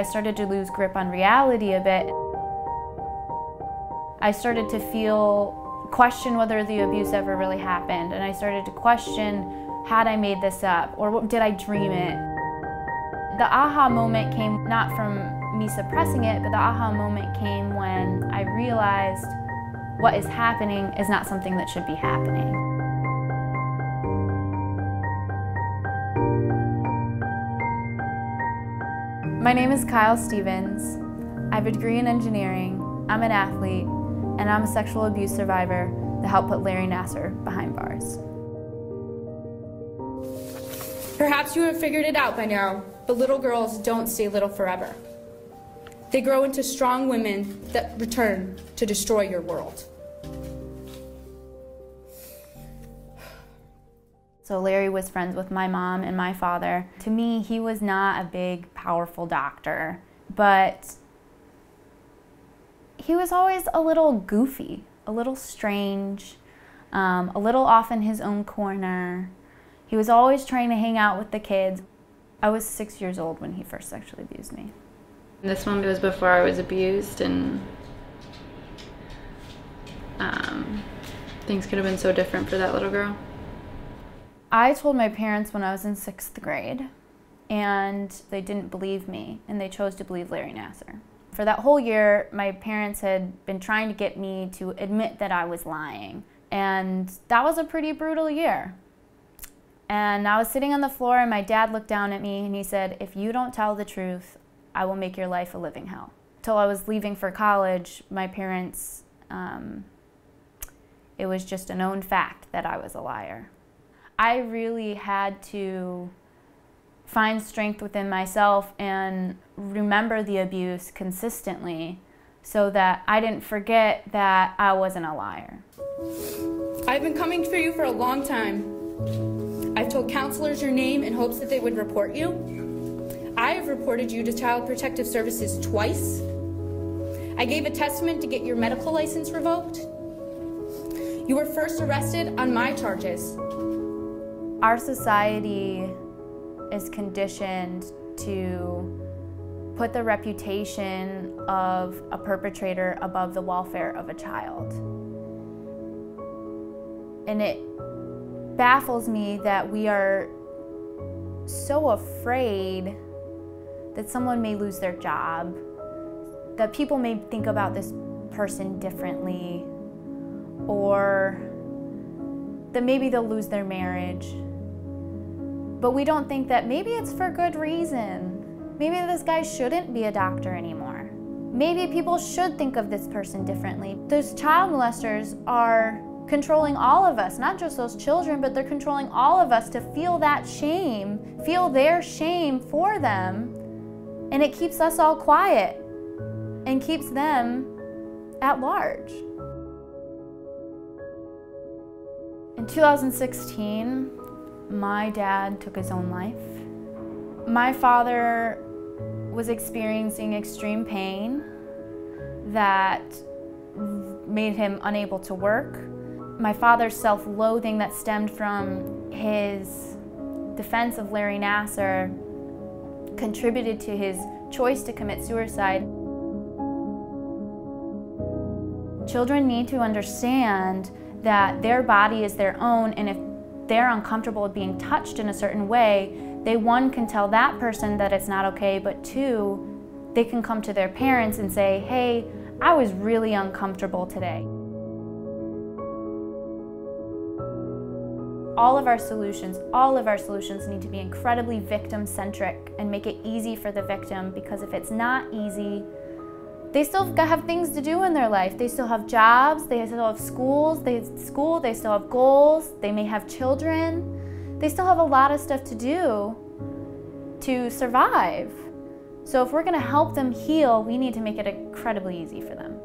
I started to lose grip on reality a bit. I started to feel, question whether the abuse ever really happened, and I started to question, had I made this up, or did I dream it? The aha moment came not from me suppressing it, but the aha moment came when I realized what is happening is not something that should be happening. My name is Kyle Stephens. I have a degree in engineering, I'm an athlete, and I'm a sexual abuse survivor that helped put Larry Nassar behind bars. Perhaps you have figured it out by now, but little girls don't stay little forever. They grow into strong women that return to destroy your world. So Larry was friends with my mom and my father. To me, he was not a big, powerful doctor, but he was always a little goofy, a little strange, um, a little off in his own corner. He was always trying to hang out with the kids. I was six years old when he first sexually abused me. This one was before I was abused, and um, things could have been so different for that little girl. I told my parents when I was in sixth grade, and they didn't believe me, and they chose to believe Larry Nassar. For that whole year, my parents had been trying to get me to admit that I was lying, and that was a pretty brutal year. And I was sitting on the floor, and my dad looked down at me and he said, If you don't tell the truth, I will make your life a living hell. Till I was leaving for college, my parents, um, it was just a known fact that I was a liar. I really had to find strength within myself and remember the abuse consistently so that I didn't forget that I wasn't a liar. I've been coming for you for a long time. I've told counselors your name in hopes that they would report you. I have reported you to Child Protective Services twice. I gave a testament to get your medical license revoked. You were first arrested on my charges. Our society is conditioned to put the reputation of a perpetrator above the welfare of a child. And it baffles me that we are so afraid that someone may lose their job, that people may think about this person differently, or that maybe they'll lose their marriage. But we don't think that maybe it's for good reason. Maybe this guy shouldn't be a doctor anymore. Maybe people should think of this person differently. Those child molesters are controlling all of us, not just those children, but they're controlling all of us to feel that shame, feel their shame for them, and it keeps us all quiet and keeps them at large. In 2016, my dad took his own life. My father was experiencing extreme pain that made him unable to work. My father's self-loathing that stemmed from his defense of Larry Nassar contributed to his choice to commit suicide. Children need to understand that their body is their own and if they're uncomfortable with being touched in a certain way, they one can tell that person that it's not okay, but two, they can come to their parents and say, hey, I was really uncomfortable today. All of our solutions, all of our solutions need to be incredibly victim centric and make it easy for the victim because if it's not easy, they still have things to do in their life. They still have jobs, they still have schools, they school, they still have goals, they may have children. They still have a lot of stuff to do to survive. So if we're gonna help them heal, we need to make it incredibly easy for them.